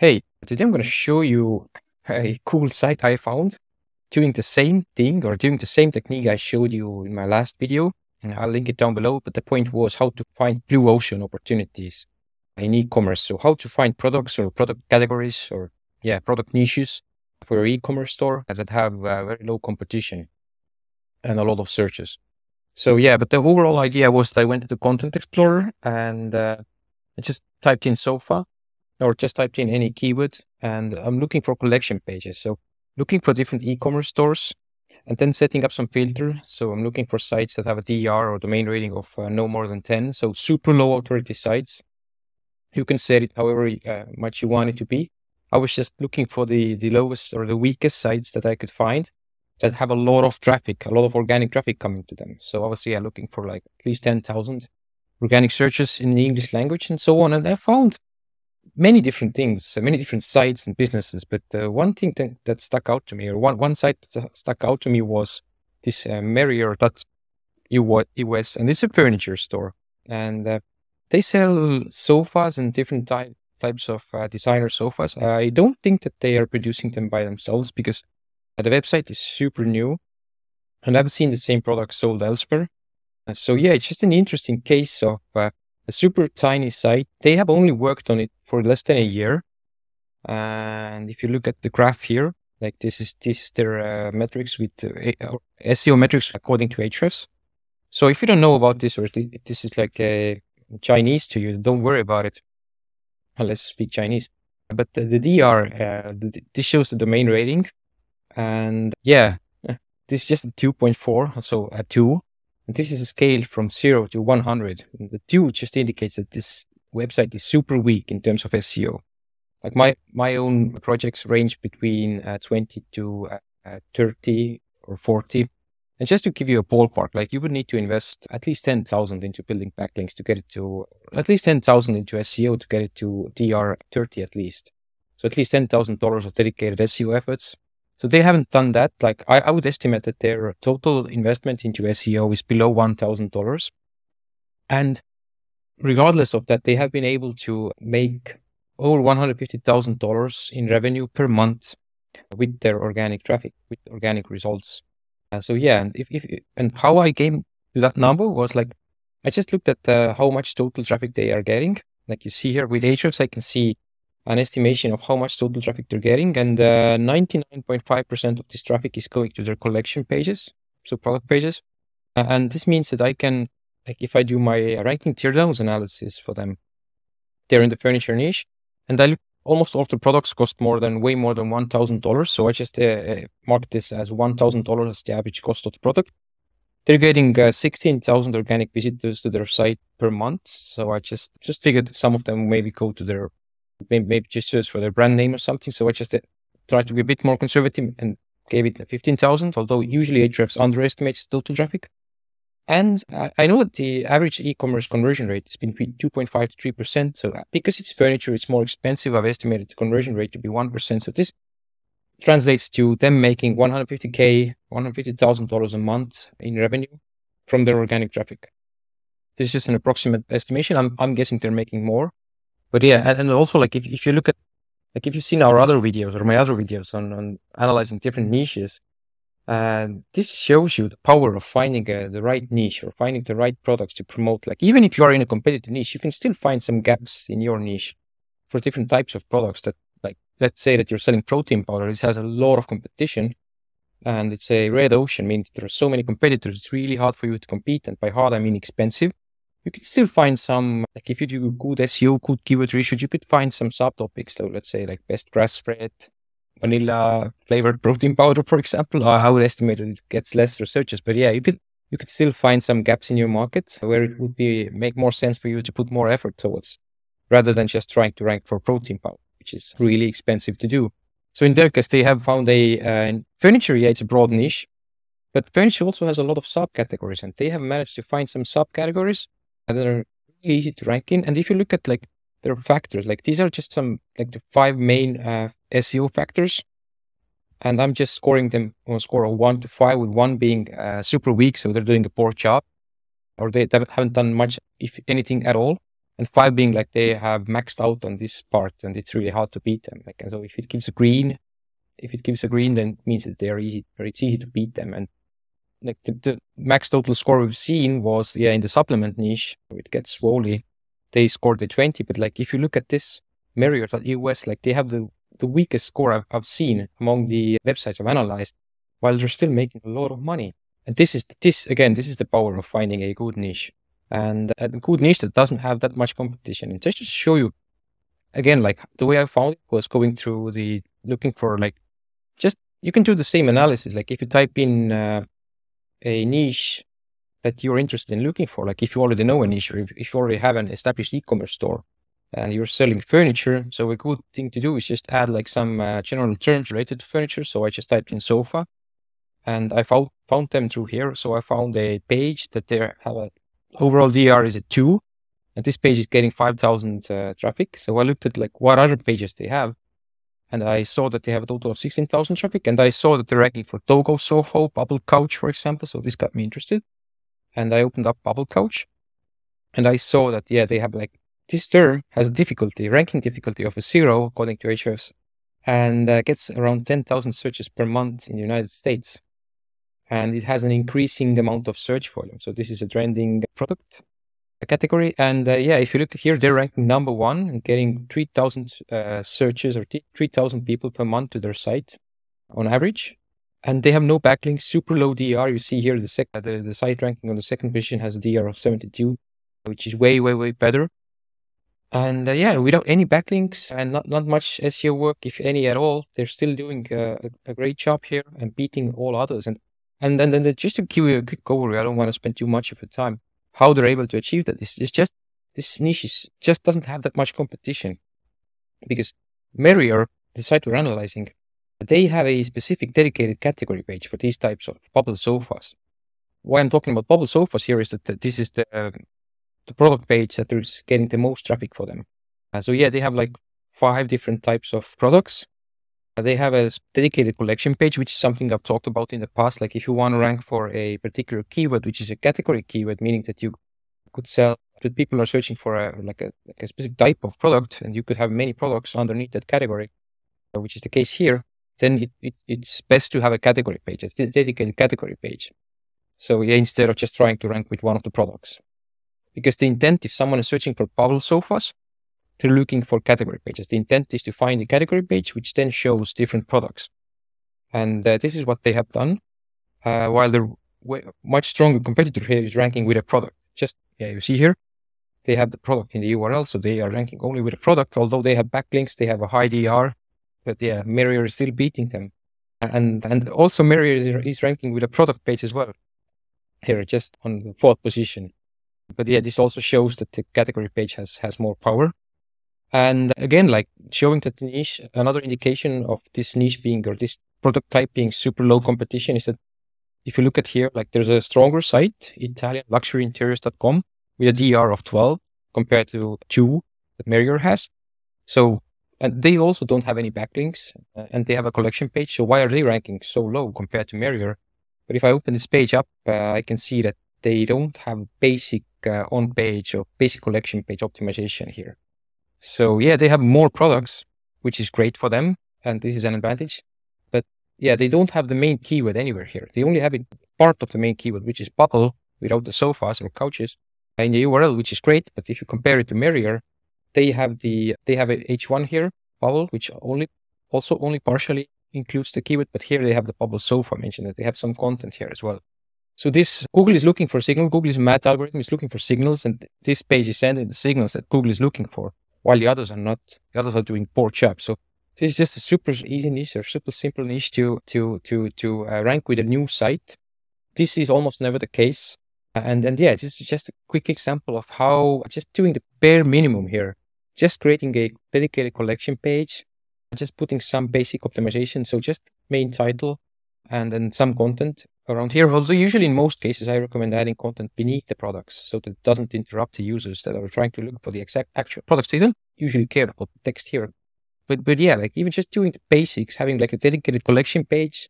Hey, today I'm going to show you a cool site I found doing the same thing or doing the same technique I showed you in my last video. And I'll link it down below. But the point was how to find blue ocean opportunities in e-commerce. So how to find products or product categories or yeah, product niches for your e-commerce store that have very low competition and a lot of searches. So yeah, but the overall idea was that I went into Content Explorer and uh, I just typed in sofa or just typed in any keyword and I'm looking for collection pages. So looking for different e-commerce stores and then setting up some filter. So I'm looking for sites that have a DR or domain rating of uh, no more than 10. So super low authority sites. You can set it however uh, much you want it to be. I was just looking for the, the lowest or the weakest sites that I could find that have a lot of traffic, a lot of organic traffic coming to them. So obviously I'm looking for like at least 10,000 organic searches in the English language and so on. And I found many different things, many different sites and businesses. But uh, one thing that, that, stuck out to me, or one, one site that stuck out to me was this uh, Merrier.us, and it's a furniture store. And uh, they sell sofas and different ty- types of uh, designer sofas. I don't think that they are producing them by themselves because the website is super new and I've seen the same product sold elsewhere. So yeah, it's just an interesting case of uh, a super tiny site. They have only worked on it for less than a year. And if you look at the graph here, like this is this is their uh, metrics with uh, SEO metrics according to Ahrefs. So if you don't know about this or this is like a Chinese to you, don't worry about it unless you speak Chinese. But the, the DR, uh, the, this shows the domain rating, and yeah, this is just a 2.4, so a two. And this is a scale from zero to 100. And the two just indicates that this website is super weak in terms of SEO. Like my, my own projects range between uh, 20 to uh, uh, 30 or 40. And just to give you a ballpark, like you would need to invest at least 10,000 into building backlinks to get it to, at least 10,000 into SEO to get it to DR 30 at least. So at least $10,000 of dedicated SEO efforts so they haven't done that. Like I, I would estimate that their total investment into SEO is below $1,000. And regardless of that, they have been able to make over $150,000 in revenue per month with their organic traffic, with organic results. Uh, so yeah, and if, if, and how I came to that number was like, I just looked at uh, how much total traffic they are getting. Like you see here with Ahrefs, I can see an estimation of how much total traffic they're getting. And 99.5% uh, of this traffic is going to their collection pages, so product pages. Uh, and this means that I can, like, if I do my ranking teardowns analysis for them, they're in the furniture niche. And I look, almost all the products cost more than, way more than $1,000. So I just uh, uh, mark this as $1,000 as the average cost of the product. They're getting uh, 16,000 organic visitors to their site per month. So I just, just figured some of them maybe go to their maybe, just search for their brand name or something. So I just uh, tried to be a bit more conservative and gave it 15,000, although usually Ahrefs underestimates total traffic. And I know that the average e-commerce conversion rate is between 2.5 to 3%. So uh, because it's furniture, it's more expensive. I've estimated the conversion rate to be 1%. So this translates to them making 150K, $150,000 a month in revenue from their organic traffic. This is just an approximate estimation. I'm, I'm guessing they're making more. But yeah, and, and also like if, if you look at like if you've seen our other videos or my other videos on, on analyzing different niches, uh, this shows you the power of finding uh, the right niche or finding the right products to promote. Like even if you are in a competitive niche, you can still find some gaps in your niche for different types of products that like, let's say that you're selling protein powder. This has a lot of competition and it's a red ocean, means there are so many competitors. It's really hard for you to compete. And by hard, I mean expensive you could still find some, like if you do good SEO, good keyword research, you could find some subtopics. So let's say like best grass fed, vanilla flavored protein powder, for example. I would estimate it gets less researchers, but yeah, you could you could still find some gaps in your market where it would be make more sense for you to put more effort towards, rather than just trying to rank for protein powder, which is really expensive to do. So in their case, they have found a uh, furniture. Yeah, it's a broad niche, but furniture also has a lot of subcategories, and they have managed to find some subcategories that are easy to rank in. And if you look at like their factors, like these are just some like the five main uh, SEO factors. And I'm just scoring them on a score of one to five, with one being uh, super weak, so they're doing a poor job, or they haven't done much, if anything at all. and five being like they have maxed out on this part and it's really hard to beat them. Like, and so if it gives a green, if it gives a green, then it means that they are easy, or it's easy to beat them. And like the, the max total score we've seen was, yeah, in the supplement niche, it gets swolly. They scored a 20, but like if you look at this Merrier.us, like they have the, the weakest score I've, I've seen among the websites I've analyzed, while they're still making a lot of money. And this is, this again, this is the power of finding a good niche and a good niche that doesn't have that much competition. And just to show you, again, like the way I found it was going through the looking for like just you can do the same analysis. Like if you type in uh, a niche that you're interested in looking for, like if you already know an issue, if, if you already have an established e-commerce store and you're selling furniture, so a good thing to do is just add like some uh, general terms related to furniture. So I just typed in sofa and I found found them through here. So I found a page that they have a overall DR is a two, and this page is getting 5,000 uh, traffic. So I looked at like what other pages they have, and I saw that they have a total of 16,000 traffic, and I saw that they're ranking for Togo, Soho, Bubble Couch, for example. So this got me interested, and I opened up Bubble Couch, and I saw that yeah they have like this term has difficulty ranking difficulty of a zero according to Ahrefs, and uh, gets around 10,000 searches per month in the United States and it has an increasing amount of search volume. So this is a trending product category. And uh, yeah, if you look here, they're ranking number one and getting 3,000 uh, searches or 3,000 people per month to their site on average. And they have no backlinks, super low DR. You see here the, sec- the, the site ranking on the second position has a DR of 72, which is way, way, way better. And uh, yeah, without any backlinks and not, not much SEO work, if any at all, they're still doing uh, a, great job here and beating all others. And and then, then just to give you a quick overview, I don't want to spend too much of your time. How they're able to achieve that? that is it's just this niche is, just doesn't have that much competition because Merrier, the site we're analyzing, they have a specific dedicated category page for these types of bubble sofas. Why I'm talking about bubble sofas here is that this is the uh, the product page that is getting the most traffic for them. Uh, so yeah, they have like five different types of products they have a dedicated collection page, which is something I've talked about in the past. Like if you want to rank for a particular keyword, which is a category keyword, meaning that you could sell that people are searching for a like a, like a specific type of product, and you could have many products underneath that category, which is the case here. Then it, it it's best to have a category page, a dedicated category page. So yeah, instead of just trying to rank with one of the products, because the intent, if someone is searching for bubble sofas, they're looking for category pages. The intent is to find a category page, which then shows different products. And uh, this is what they have done. Uh, while the much stronger competitor here is ranking with a product. Just, yeah, you see here, they have the product in the URL. So they are ranking only with a product. Although they have backlinks, they have a high DR, but yeah, Merrier is still beating them. And, and also Merrier is, is ranking with a product page as well. Here, just on the fourth position. But yeah, this also shows that the category page has, has more power. And again, like showing that niche, another indication of this niche being or this product type being super low competition is that if you look at here, like there's a stronger site, Italian luxuryinteriors.com with a DR of 12 compared to two that Merrier has. So, and they also don't have any backlinks uh, and they have a collection page. So why are they ranking so low compared to Merrier? But if I open this page up, uh, I can see that they don't have basic uh, on page or basic collection page optimization here. So yeah, they have more products, which is great for them. And this is an advantage. But yeah, they don't have the main keyword anywhere here. They only have it part of the main keyword, which is bubble without the sofas or couches in the URL, which is great. But if you compare it to Merrier, they have the, they have a H1 here, bubble, which only, also only partially includes the keyword. But here they have the bubble sofa mentioned that they have some content here as well. So this Google is looking for signal. Google is math algorithm is looking for signals, and this page is sending the signals that Google is looking for while the others are not. The others are doing poor job. So this is just a super easy niche or super simple niche to to to to uh, rank with a new site. This is almost never the case. And and yeah, this is just a quick example of how just doing the bare minimum here, just creating a dedicated collection page, just putting some basic optimization. So just main title and then some content around here. Although usually in most cases, I recommend adding content beneath the products so that it doesn't interrupt the users that are trying to look for the exact actual products. They don't usually care about the text here. But, but yeah, like even just doing the basics, having like a dedicated collection page,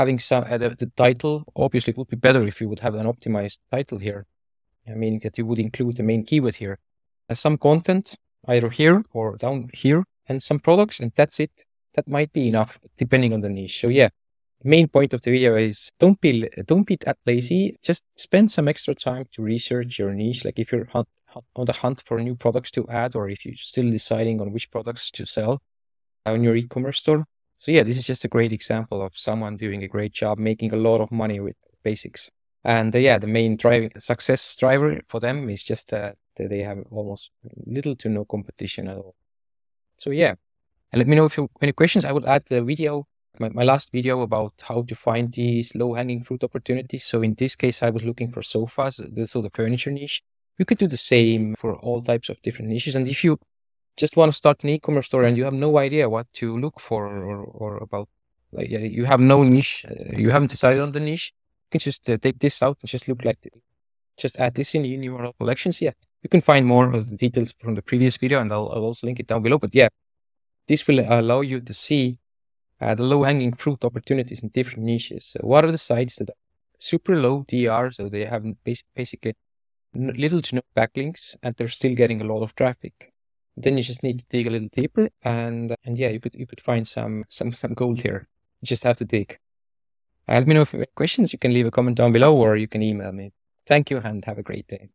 having some, uh, the, the, title, obviously it would be better if you would have an optimized title here, meaning that you would include the main keyword here. uh, some content either here or down here and some products and that's it. That might be enough depending on the niche. So yeah, main point of the video is don't be don't be that lazy. Just spend some extra time to research your niche. Like if you're hunt, on the hunt for new products to add, or if you're still deciding on which products to sell on your e-commerce store. So yeah, this is just a great example of someone doing a great job, making a lot of money with basics. And uh, yeah, the main driving success driver for them is just that they have almost little to no competition at all. So yeah, and let me know if you have any questions. I will add the video my, my last video about how to find these low hanging fruit opportunities. So in this case, I was looking for sofas, so the furniture niche. You could do the same for all types of different niches. And if you just want to start an e-commerce store and you have no idea what to look for or, or about, like you have no niche, uh, you haven't decided on the niche, you can just uh, take this out and just look like, just add this in, in your collections. Yeah, you can find more of the details from the previous video and I'll, I'll also link it down below. But yeah, this will allow you to see uh, the low hanging fruit opportunities in different niches. So what are the sites that are super low DR, so they have basically little to no backlinks, and they're still getting a lot of traffic. Then you just need to dig a little deeper, and and yeah, you could you could find some some some gold here. You just have to dig. Uh, let me know if you have questions. You can leave a comment down below, or you can email me. Thank you, and have a great day.